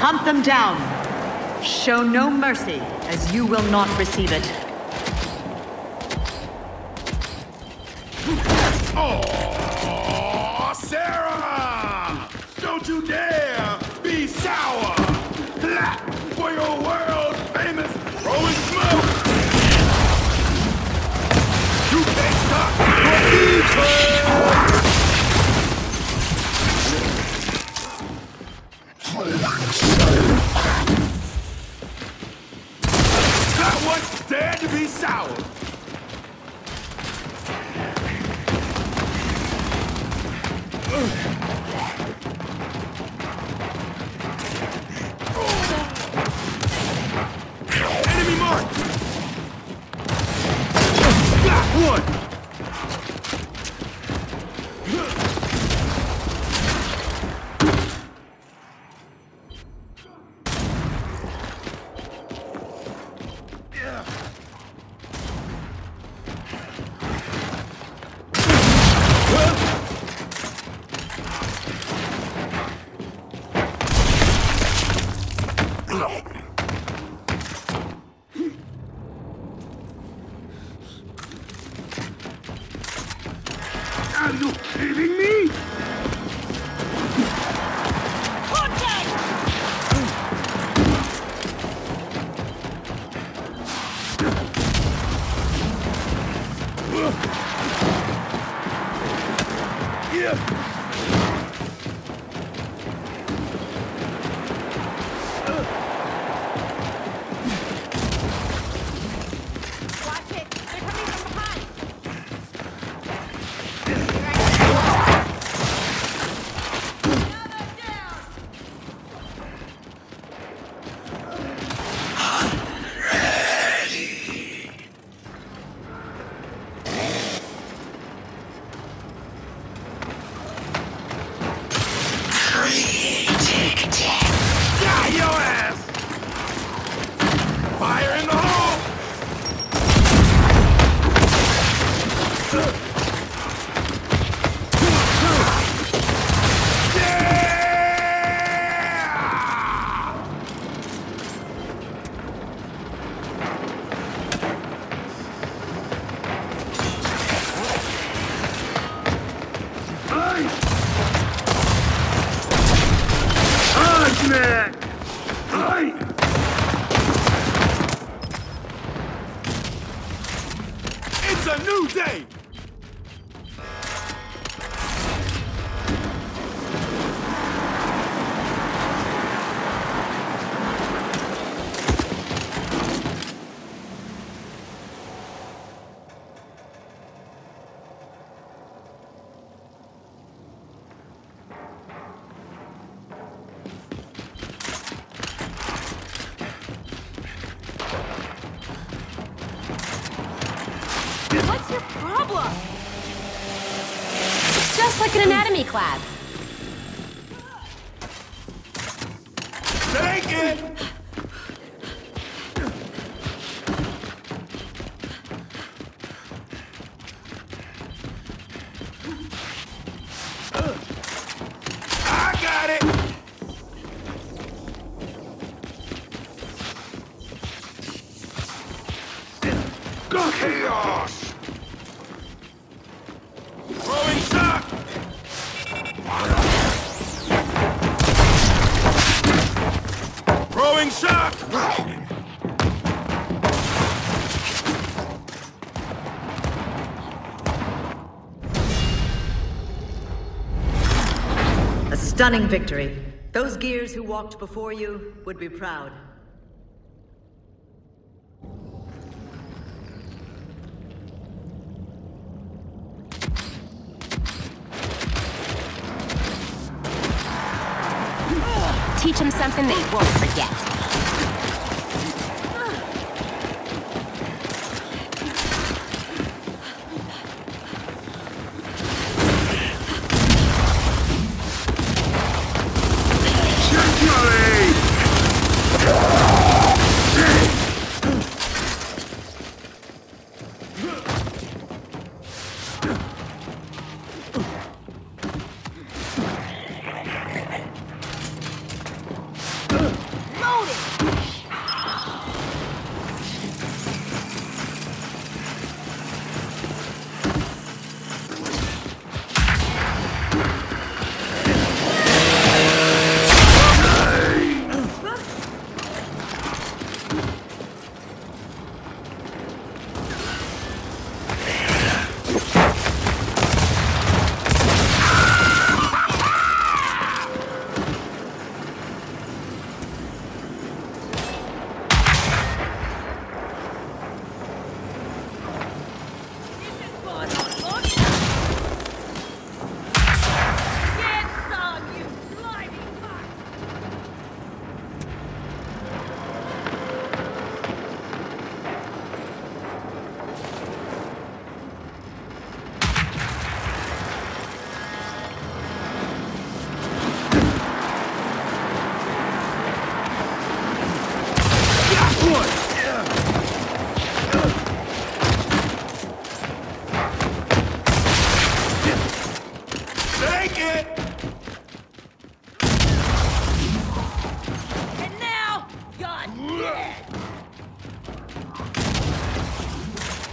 Hunt them down. Show no mercy, as you will not receive it. Oh, Sarah! Are new day! Problem? It's just like an anatomy class. Ain't it! A stunning victory. Those gears who walked before you would be proud. Teach them something they won't forget.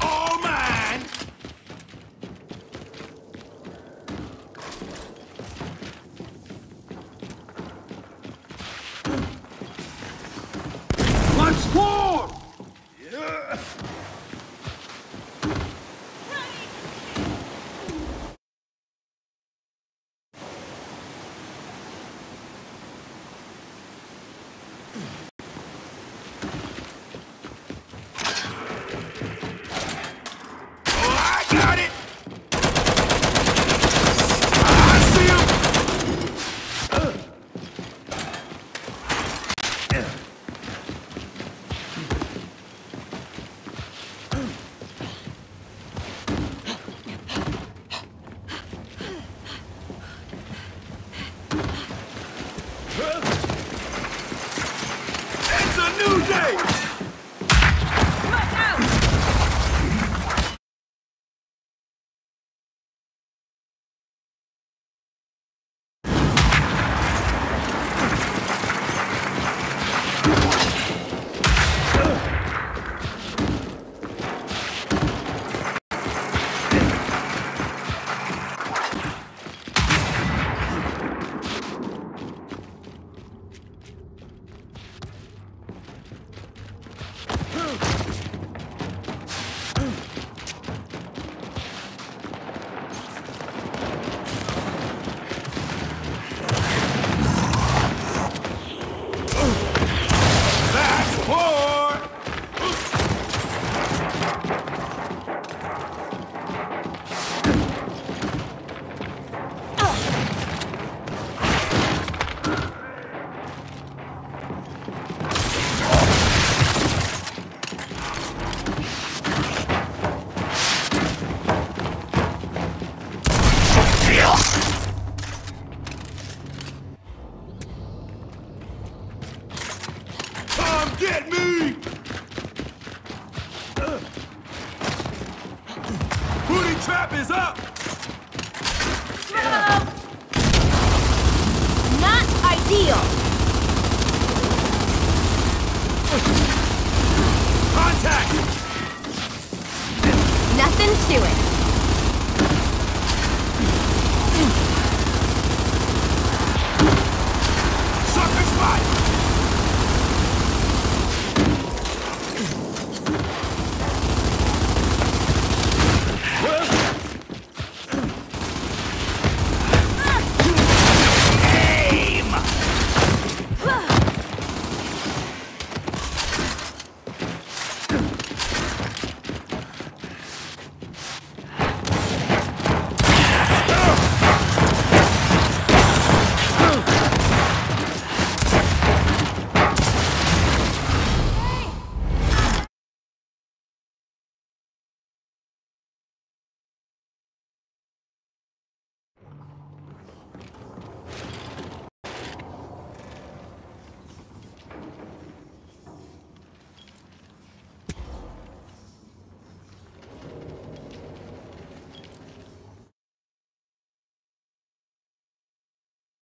Oh, Let's go!